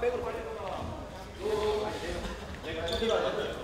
백으로 빨리 내가 내가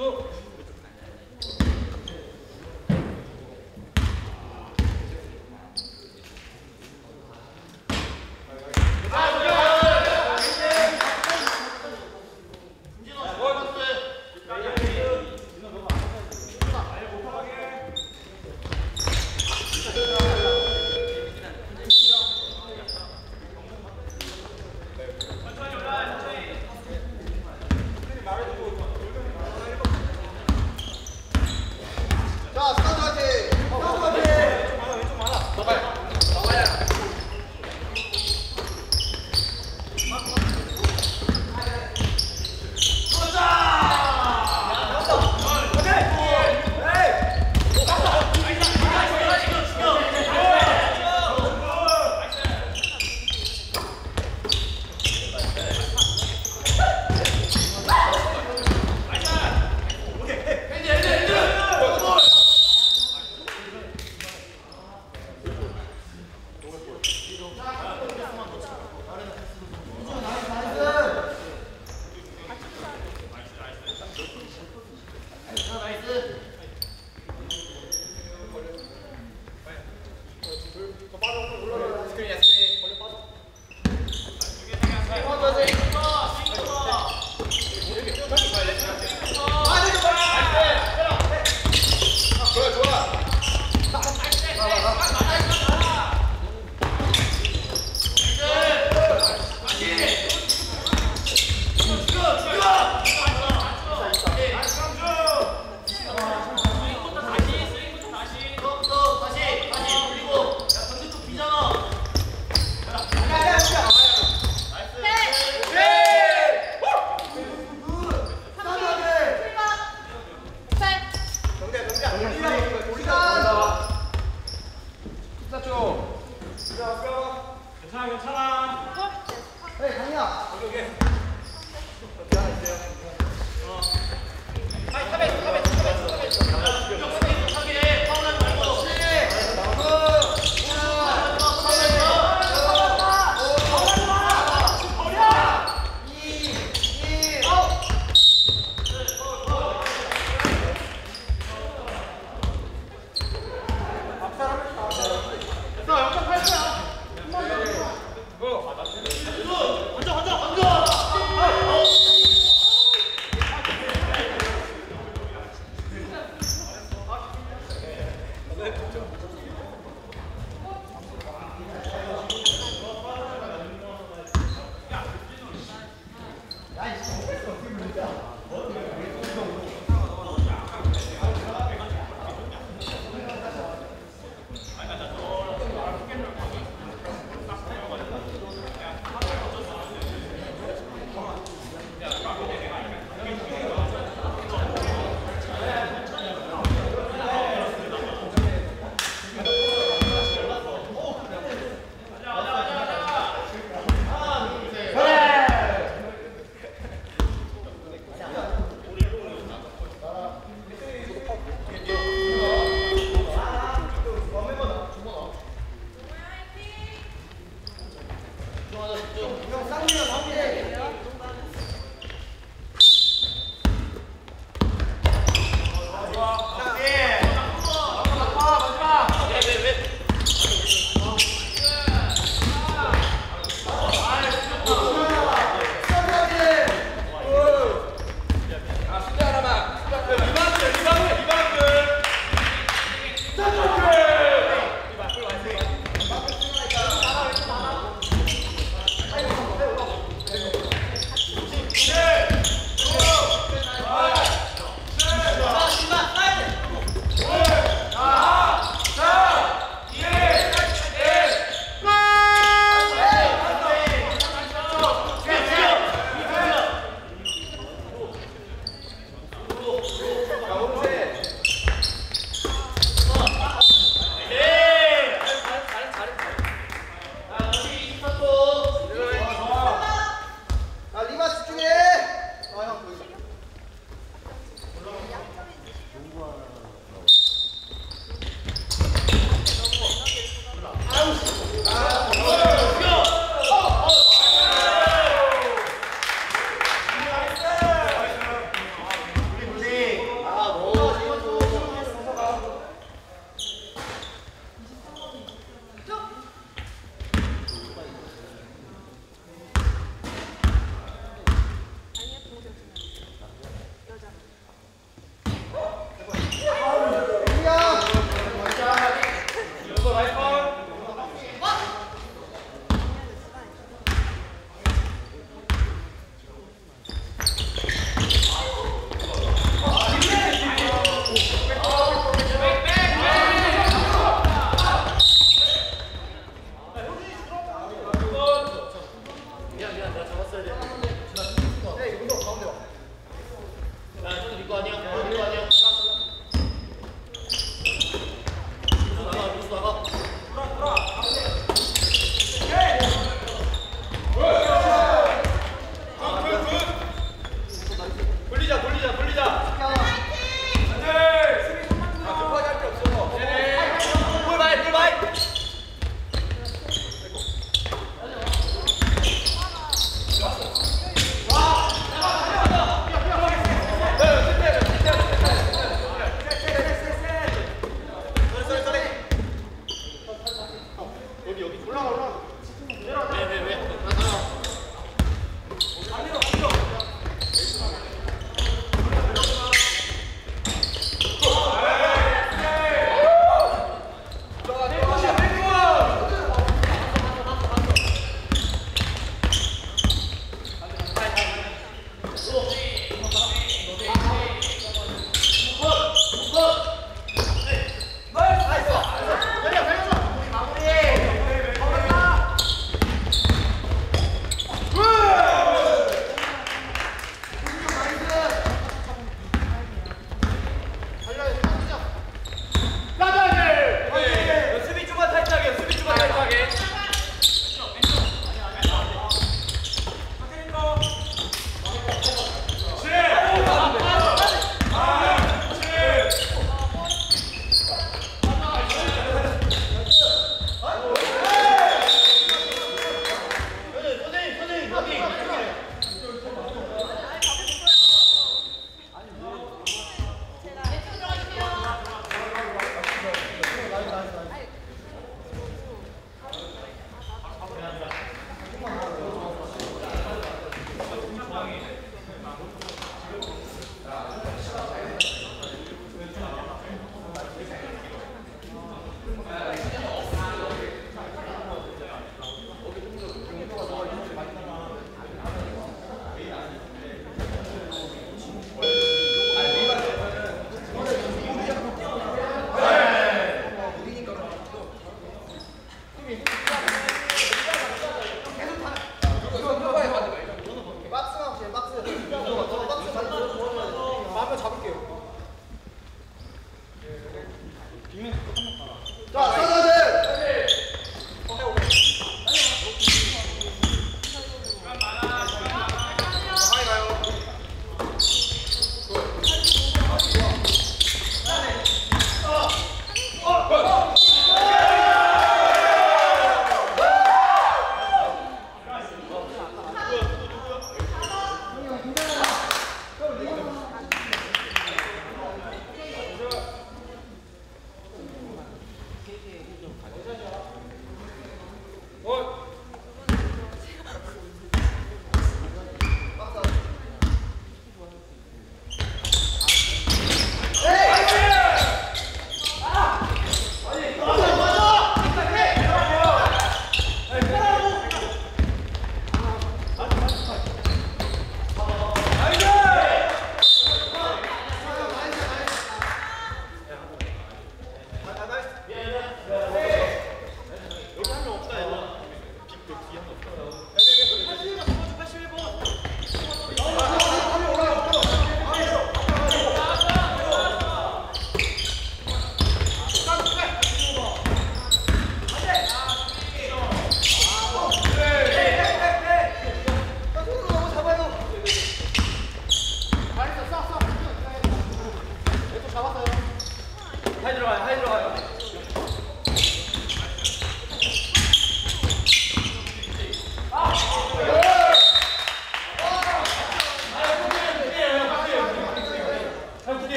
Look. で。